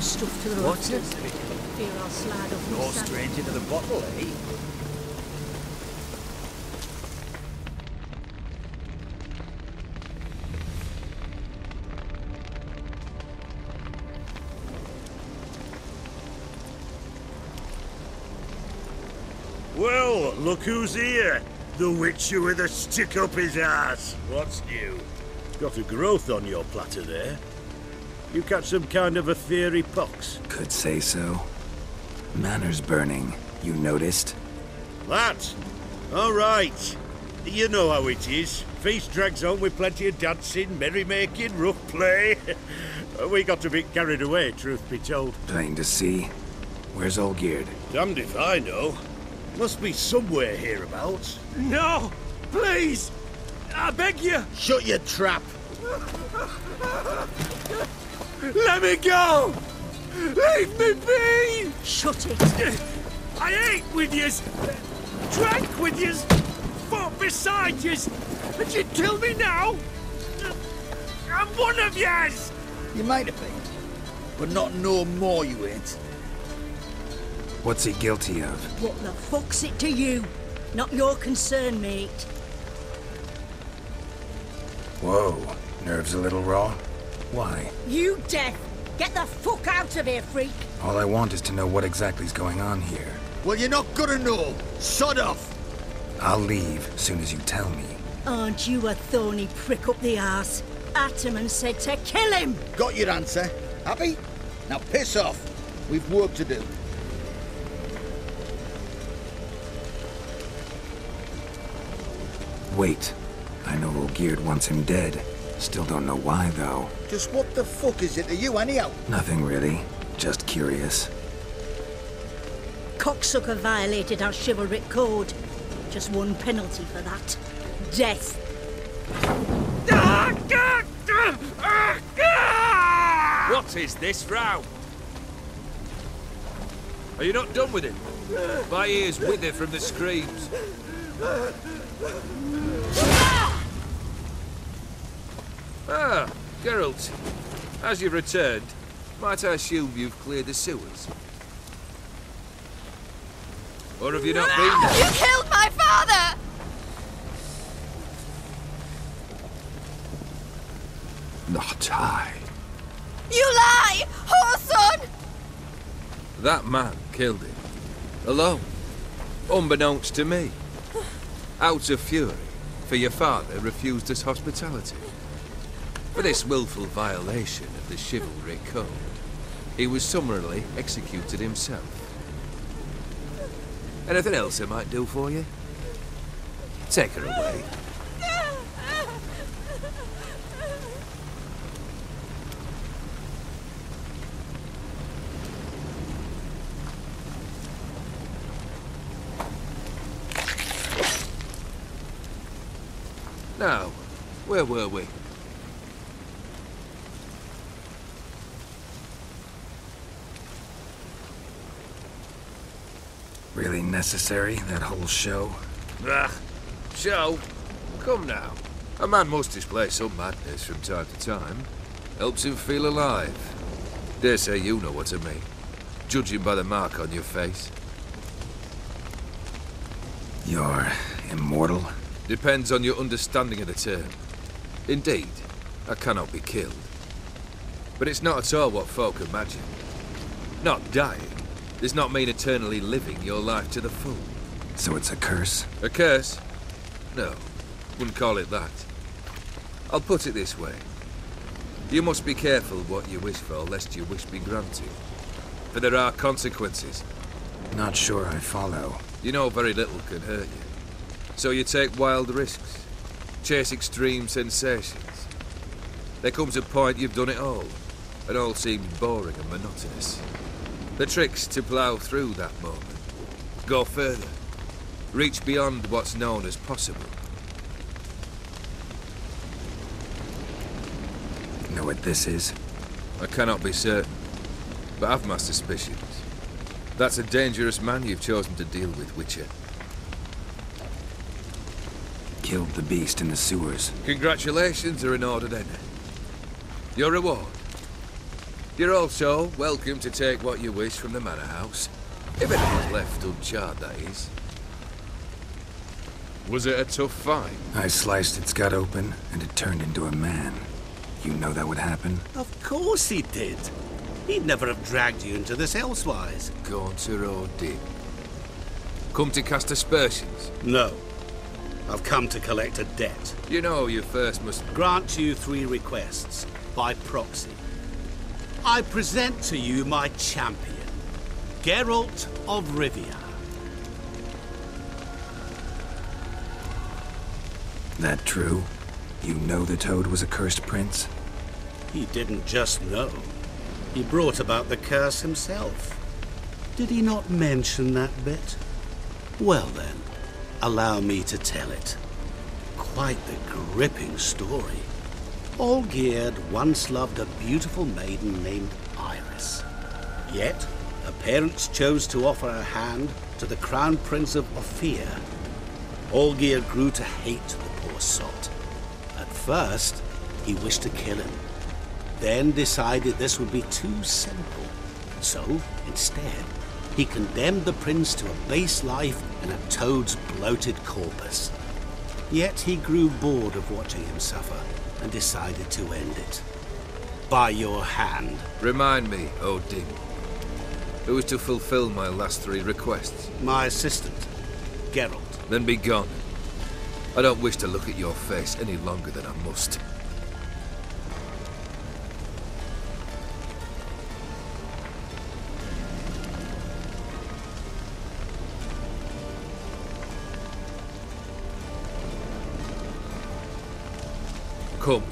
some stuff to the What rafters. is it? Fear I'll slide off No my saddle. stranger to the bottle, eh? Well, look who's here. The Witcher with a stick up his ass. What's new? Got a growth on your platter there. You catch some kind of a fiery pox. Could say so. Manners burning. You noticed? That? All right. You know how it is. Feast drags on with plenty of dancing, merrymaking, rough play. we got a bit carried away, truth be told. Plain to see. Where's Olgierd? Damned if I know. Must be somewhere hereabouts. No! Please! I beg you! Shut your trap. Let me go! Leave me be! Shut it! I ate with yous, drank with yous, fought beside yous, and you kill me now? I'm one of yous! You might have been, but not no more you ain't. What's he guilty of? What the fuck's it to you? Not your concern, mate. Whoa. Nerves a little raw? Why? You deaf! Get the fuck out of here, freak! All I want is to know what exactly's going on here. Well, you're not gonna know. Shut up! I'll leave soon as you tell me. Aren't you a thorny prick up the arse? Ataman said to kill him! Got your answer. Happy? Now piss off. We've work to do. Wait. I know Olgierd wants him dead. Still don't know why, though. Just what the fuck is it to you, anyhow? Nothing really. Just curious. Cocksucker violated our chivalric code. Just one penalty for that. Death. What is this row? Are you not done with it? My ears wither from the screams. Ah, Geralt. As you've returned, might I assume you've cleared the sewers? Or have you not been there? You killed my father! Not I. You lie! Whoreson! That man killed him. Alone. Unbeknownst to me. Out of fury, for your father refused us hospitality. For this willful violation of the chivalric code, he was summarily executed himself. Anything else I might do for you? Take her away. Now, where were we? Really necessary, that whole show? Ah, show. Come now. A man must display some madness from time to time. Helps him feel alive. Dare say you know what I mean. Judging by the mark on your face. You're immortal? Depends on your understanding of the term. Indeed, I cannot be killed. But it's not at all what folk imagine. Not dying does not mean eternally living your life to the full. So it's a curse? A curse? No, wouldn't call it that. I'll put it this way. You must be careful what you wish for, lest your wish be granted. For there are consequences. Not sure I follow. You know very little can hurt you. So you take wild risks, chase extreme sensations. There comes a point you've done it all, and all seems boring and monotonous. The trick's to plough through that moment, go further, reach beyond what's known as possible. Know what this is? I cannot be certain, but I've my suspicions. That's a dangerous man you've chosen to deal with, Witcher. Killed the beast in the sewers. Congratulations are in order then. Your reward. You're also welcome to take what you wish from the manor house. If anything's left uncharred, that is. Was it a tough fight? I sliced its gut open, and it turned into a man. You know that would happen? Of course he did. He'd never have dragged you into this elsewise. Gaunter or did? Come to cast aspersions? No. I've come to collect a debt. You know you first must... Grant you three requests, by proxy. I present to you my champion, Geralt of Rivia. That true? You know the Toad was a cursed prince? He didn't just know. He brought about the curse himself. Did he not mention that bit? Well then, allow me to tell it. Quite the gripping story. Olgierd once loved a beautiful maiden named Iris. Yet, her parents chose to offer her hand to the Crown Prince of Ophir. Olgierd grew to hate the poor sot. At first, he wished to kill him. Then decided this would be too simple. So, instead, he condemned the prince to a base life in a toad's bloated corpus. Yet he grew bored of watching him suffer and decided to end it. By your hand. Remind me, O'Dimm. Who is to fulfill my last three requests? My assistant, Geralt. Then be gone. I don't wish to look at your face any longer than I must. Come,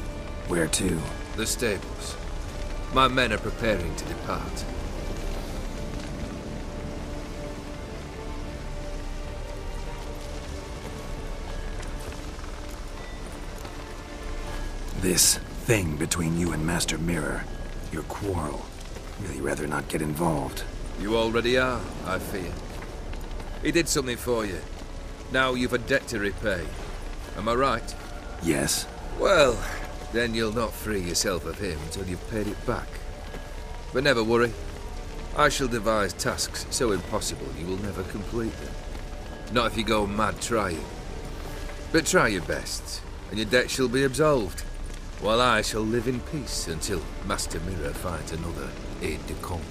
Where to? the stables. My men are preparing to depart. This thing between you and Master Mirror. Your quarrel. Really rather not get involved. You already are, I fear. He did something for you. Now you've a debt to repay. Am I right? Yes? Well, then you'll not free yourself of him until you've paid it back. But never worry. I shall devise tasks so impossible you will never complete them. Not if you go mad trying. But try your best, and your debt shall be absolved. While I shall live in peace until Master Mirror finds another aide-de-camp.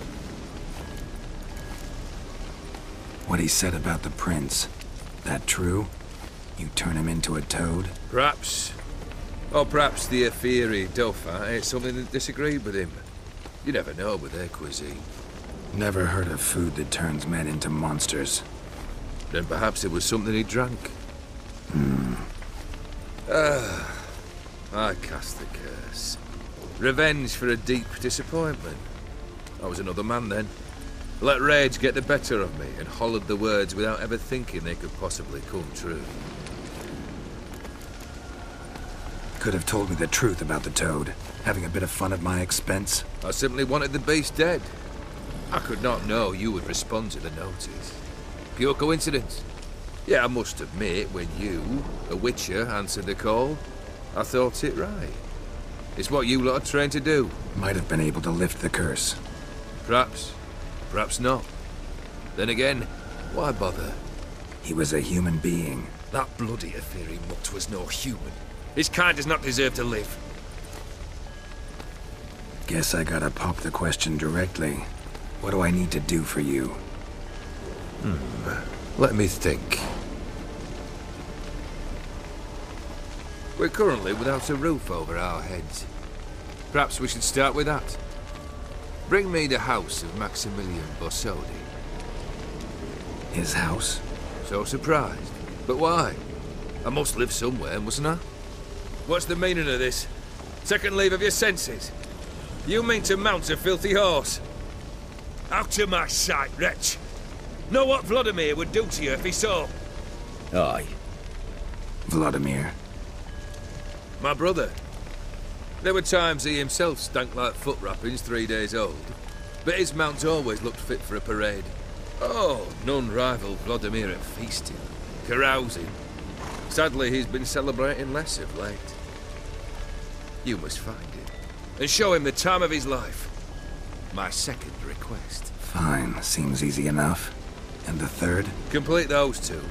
What he said about the prince. That true? You turn him into a toad? Perhaps. Or perhaps the Ophiri Dauphin ate something that disagreed with him. You never know with their cuisine. Never heard of food that turns men into monsters. Then perhaps it was something he drank. Hmm. Ah, I cast the curse. Revenge for a deep disappointment. I was another man then. Let rage get the better of me and hollered the words without ever thinking they could possibly come true. Could have told me the truth about the toad. Having a bit of fun at my expense. I simply wanted the beast dead. I could not know you would respond to the notice. Pure coincidence. Yeah, I must admit, when you, a witcher, answered the call, I thought it right. It's what you lot are trained to do. Might have been able to lift the curse. Perhaps. Perhaps not. Then again, why bother? He was a human being. That bloody Ophiri mutt was no human. His kind does not deserve to live. Guess I gotta pop the question directly. What do I need to do for you? Hmm. Let me think. We're currently without a roof over our heads. Perhaps we should start with that. Bring me the house of Maximilian Borsodi. His house? So surprised. But why? I must live somewhere, mustn't I? What's the meaning of this? Second leave of your senses? You mean to mount a filthy horse? Out of my sight, wretch! Know what Vlodimir would do to you if he saw? Aye. Vlodimir. My brother. There were times he himself stank like foot wrappings three days old, but his mount always looked fit for a parade. Oh, none rival Vlodimir at feasting, carousing. Sadly, he's been celebrating less of late. You must find him, and show him the time of his life. My second request. Fine, seems easy enough. And the third? Complete those two.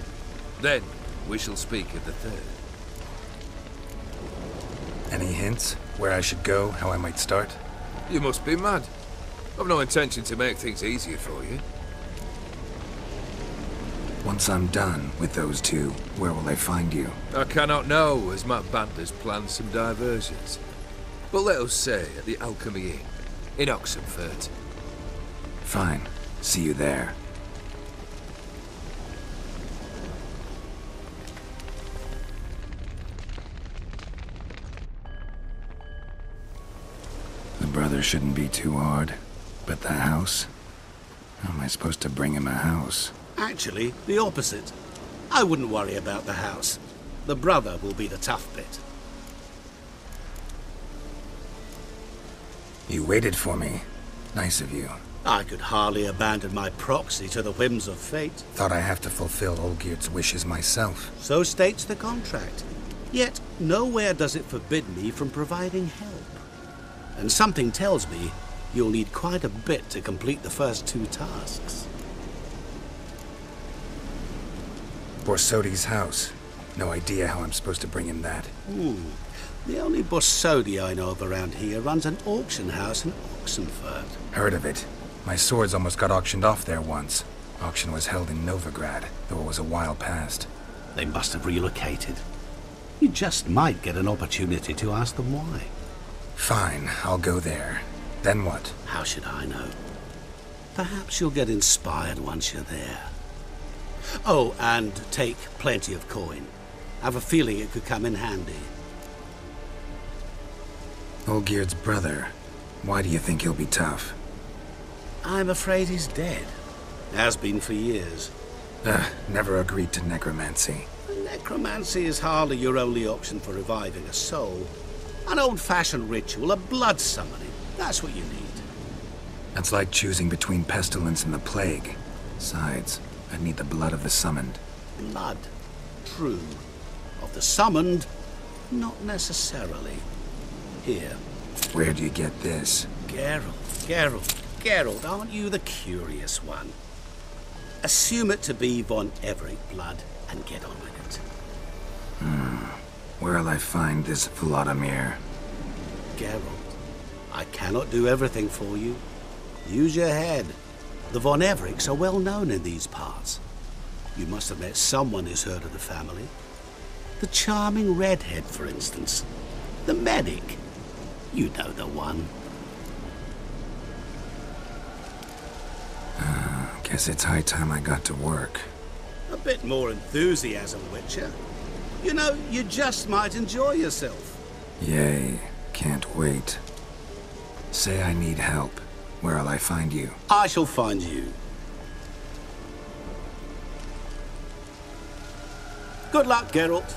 Then we shall speak of the third. Any hints? Where I should go, how I might start? You must be mad. I've no intention to make things easier for you. Once I'm done with those two, where will I find you? I cannot know, as my band has planned some diversions. But let us say at the Alchemy Inn, in Oxenfurt. Fine. See you there. The brother shouldn't be too hard. But the house? How am I supposed to bring him a house? Actually, the opposite. I wouldn't worry about the house. The brother will be the tough bit. You waited for me. Nice of you. I could hardly abandon my proxy to the whims of fate. Thought I have to fulfill Olgierd's wishes myself. So states the contract. Yet, nowhere does it forbid me from providing help. And something tells me you'll need quite a bit to complete the first two tasks. Borsodi's house. No idea how I'm supposed to bring him that. Hmm. The only Borsodi I know of around here runs an auction house in Oxenfurt. Heard of it. My swords almost got auctioned off there once. Auction was held in Novigrad, though it was a while past. They must have relocated. You just might get an opportunity to ask them why. Fine, I'll go there. Then what? How should I know? Perhaps you'll get inspired once you're there. Oh, and take plenty of coin. I've a feeling it could come in handy. Olgierd's brother. Why do you think he'll be tough? I'm afraid he's dead. Has been for years. Ugh, never agreed to necromancy. Necromancy is hardly your only option for reviving a soul. An old-fashioned ritual, a blood summoning. That's what you need. That's like choosing between pestilence and the plague. Besides, I'd need the blood of the summoned. Blood. True. Of the summoned, not necessarily. Here. Where do you get this? Geralt, Geralt, Geralt, aren't you the curious one? Assume it to be Von Everec blood and get on with it. Hmm. Where'll I find this Vlodimir? Geralt, I cannot do everything for you. Use your head. The Von Everecs are well known in these parts. You must have met someone who's heard of the family. The charming redhead, for instance. The medic. You know the one. Uh, guess it's high time I got to work. A bit more enthusiasm, Witcher. You know, you just might enjoy yourself. Yay. Can't wait. Say I need help. Where'll I find you? I shall find you. Good luck, Geralt.